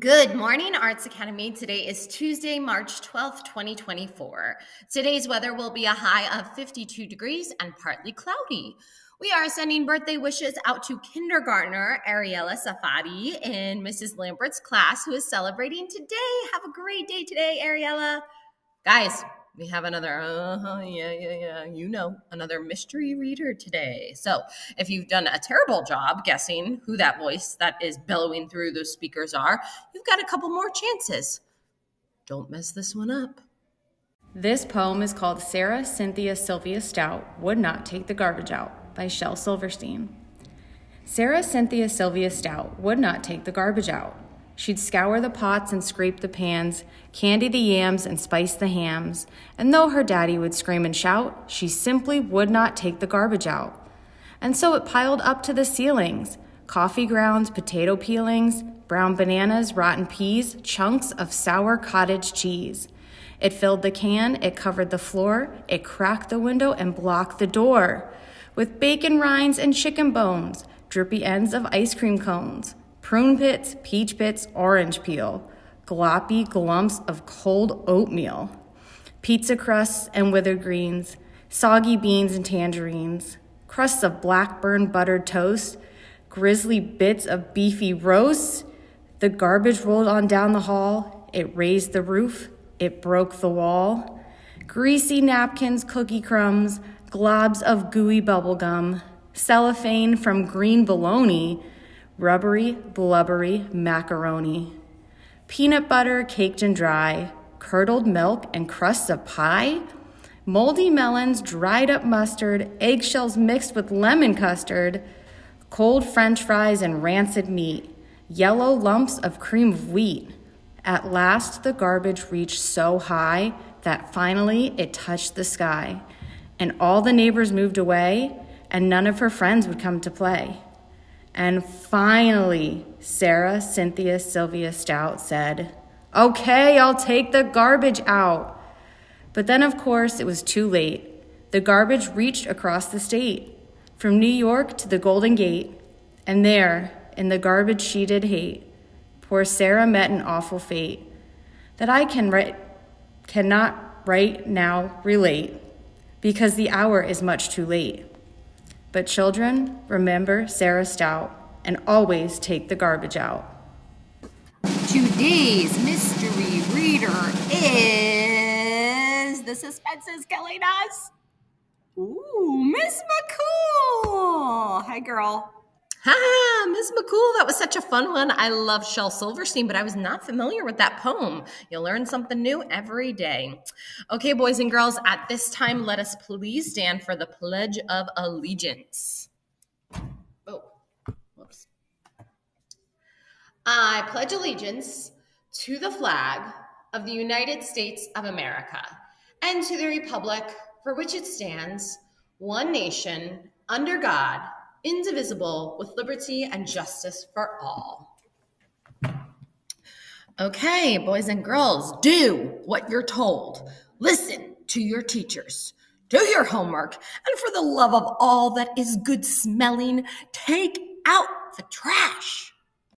Good morning, Arts Academy. Today is Tuesday, March 12th, 2024. Today's weather will be a high of 52 degrees and partly cloudy. We are sending birthday wishes out to kindergartner Ariella Safadi in Mrs. Lambert's class, who is celebrating today. Have a great day today, Ariella. Guys, we have another, uh, yeah, yeah, yeah, you know, another mystery reader today. So if you've done a terrible job guessing who that voice that is bellowing through those speakers are, you've got a couple more chances. Don't mess this one up. This poem is called Sarah Cynthia Sylvia Stout Would Not Take the Garbage Out by Shel Silverstein. Sarah Cynthia Sylvia Stout would not take the garbage out. She'd scour the pots and scrape the pans, candy the yams and spice the hams, and though her daddy would scream and shout, she simply would not take the garbage out. And so it piled up to the ceilings coffee grounds, potato peelings, brown bananas, rotten peas, chunks of sour cottage cheese. It filled the can, it covered the floor, it cracked the window and blocked the door. With bacon rinds and chicken bones, drippy ends of ice cream cones prune pits, peach pits, orange peel, gloppy glumps of cold oatmeal, pizza crusts and withered greens, soggy beans and tangerines, crusts of blackburn buttered toast, grisly bits of beefy roast. The garbage rolled on down the hall. It raised the roof. It broke the wall. Greasy napkins, cookie crumbs, globs of gooey bubblegum, cellophane from green bologna, rubbery, blubbery macaroni, peanut butter caked and dry, curdled milk and crusts of pie, moldy melons, dried up mustard, eggshells mixed with lemon custard, cold french fries and rancid meat, yellow lumps of cream of wheat. At last, the garbage reached so high that finally it touched the sky, and all the neighbors moved away, and none of her friends would come to play. And finally, Sarah Cynthia Sylvia Stout said, Okay, I'll take the garbage out. But then, of course, it was too late. The garbage reached across the state, from New York to the Golden Gate. And there, in the garbage she did hate, poor Sarah met an awful fate that I can write, cannot right now relate, because the hour is much too late. But children, remember Sarah Stout and always take the garbage out. Today's mystery reader is the suspense is killing us. Ooh, Miss McCool. Hi, girl. Ha, Miss McCool, that was such a fun one. I love Shel Silverstein, but I was not familiar with that poem. You learn something new every day. Okay, boys and girls, at this time, let us please stand for the Pledge of Allegiance. Oh, whoops. I pledge allegiance to the flag of the United States of America and to the republic for which it stands, one nation, under God, indivisible, with liberty and justice for all. Okay, boys and girls, do what you're told. Listen to your teachers. Do your homework. And for the love of all that is good smelling, take out the trash.